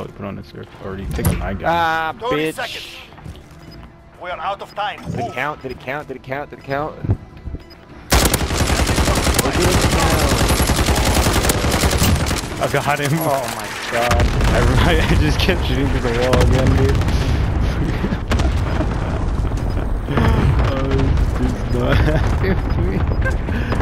Oh, probably put on this earth already. My guy. Ah, bitch. Seconds. We are out of time. Did it count? Did it count? Did it count? Did it count? Did it count? I got him. Oh my god. I, I just kept shooting through the wall again, dude. oh, this is not